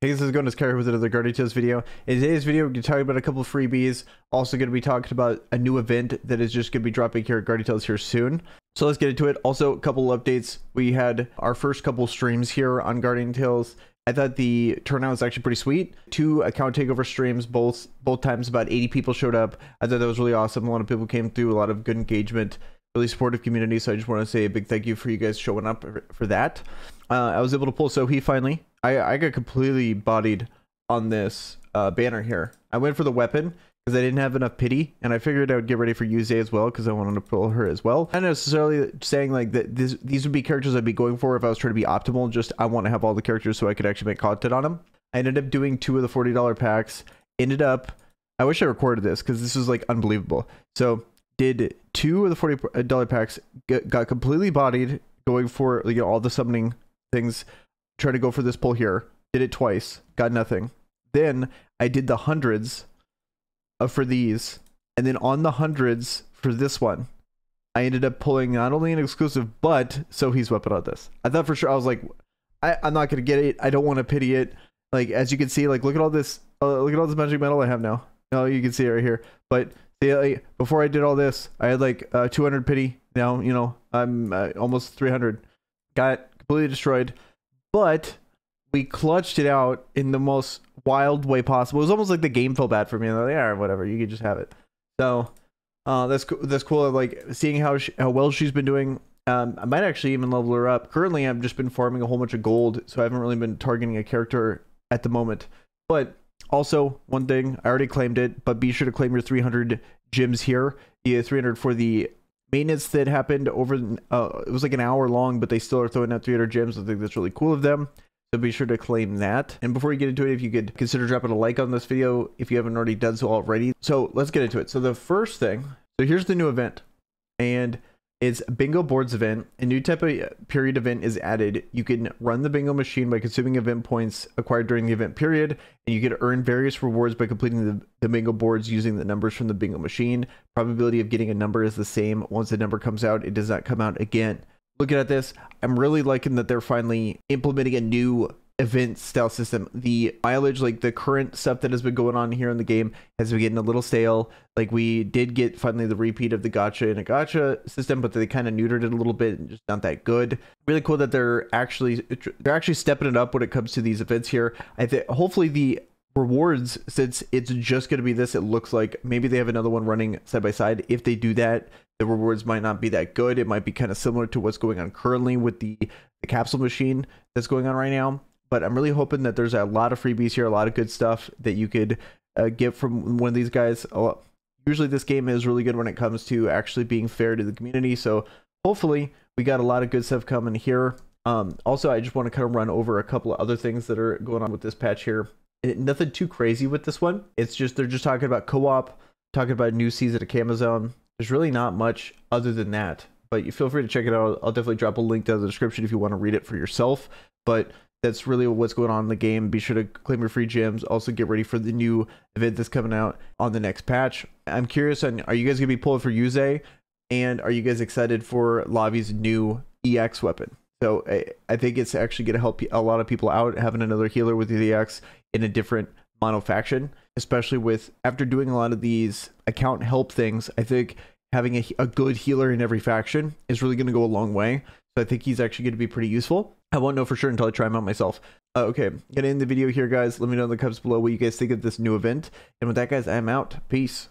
Hey guys, how's it going? It's with another Guardian Tales video. In today's video, we're going to talk about a couple freebies. Also going to be talking about a new event that is just going to be dropping here at Guardian Tales here soon. So let's get into it. Also, a couple of updates. We had our first couple streams here on Guardian Tales. I thought the turnout was actually pretty sweet. Two account takeover streams, both both times about 80 people showed up. I thought that was really awesome. A lot of people came through, a lot of good engagement, really supportive community. So I just want to say a big thank you for you guys showing up for that. Uh, I was able to pull Sohee finally. I, I got completely bodied on this uh, banner here. I went for the weapon because I didn't have enough pity, and I figured I would get ready for Yuze as well because I wanted to pull her as well. Not necessarily saying like that this, these would be characters I'd be going for if I was trying to be optimal. Just I want to have all the characters so I could actually make content on them. I ended up doing two of the forty dollar packs. Ended up, I wish I recorded this because this was like unbelievable. So did two of the forty dollar packs, get, got completely bodied going for you know, all the summoning things. Try to go for this pull here. Did it twice. Got nothing. Then I did the hundreds of for these. And then on the hundreds for this one, I ended up pulling not only an exclusive, but Sohee's weapon on this. I thought for sure I was like, I, I'm not gonna get it. I don't want to pity it. Like as you can see, like look at all this, uh, look at all this magic metal I have now. No, you can see it right here. But see, like, before I did all this, I had like uh, 200 pity. Now you know I'm uh, almost 300. Got completely destroyed, but we clutched it out in the most wild way possible. It was almost like the game felt bad for me. And like, yeah, whatever, you could just have it. So uh, that's that's cool. Like seeing how she, how well she's been doing. Um, I might actually even level her up. Currently, I've just been farming a whole bunch of gold, so I haven't really been targeting a character at the moment. But also, one thing I already claimed it, but be sure to claim your 300 gems here. Yeah, 300 for the maintenance that happened over. Uh, it was like an hour long, but they still are throwing out 300 gems. I think that's really cool of them. So be sure to claim that. And before you get into it, if you could consider dropping a like on this video if you haven't already done so already. So let's get into it. So the first thing, so here's the new event. And it's bingo boards event. A new type of uh, period event is added. You can run the bingo machine by consuming event points acquired during the event period, and you can earn various rewards by completing the, the bingo boards using the numbers from the bingo machine. Probability of getting a number is the same. Once the number comes out, it does not come out again looking at this, I'm really liking that they're finally implementing a new event style system. The mileage, like the current stuff that has been going on here in the game, has been getting a little stale. Like we did get finally the repeat of the gotcha and a gotcha system, but they kind of neutered it a little bit and just not that good. Really cool that they're actually they're actually stepping it up when it comes to these events here. I think hopefully the rewards since it's just going to be this it looks like maybe they have another one running side by side if they do that the rewards might not be that good. It might be kind of similar to what's going on currently with the, the capsule machine that's going on right now. But I'm really hoping that there's a lot of freebies here, a lot of good stuff that you could uh, get from one of these guys. Usually, this game is really good when it comes to actually being fair to the community. So, hopefully, we got a lot of good stuff coming here. Um, also, I just want to kind of run over a couple of other things that are going on with this patch here. It, nothing too crazy with this one. It's just they're just talking about co-op, talking about new season of Kamazone, there's really not much other than that. But you feel free to check it out. I'll definitely drop a link down in the description if you want to read it for yourself. But that's really what's going on in the game. Be sure to claim your free gems. Also, get ready for the new event that's coming out on the next patch. I'm curious on are you guys gonna be pulling for Yuze? And are you guys excited for Lavi's new EX weapon? So I, I think it's actually going to help a lot of people out having another healer with the EX in a different mono faction especially with after doing a lot of these account help things. I think having a, a good healer in every faction is really going to go a long way. So I think he's actually going to be pretty useful. I won't know for sure until I try them out myself. Uh, okay, gonna end the video here, guys. Let me know in the comments below what you guys think of this new event. And with that, guys, I'm out. Peace.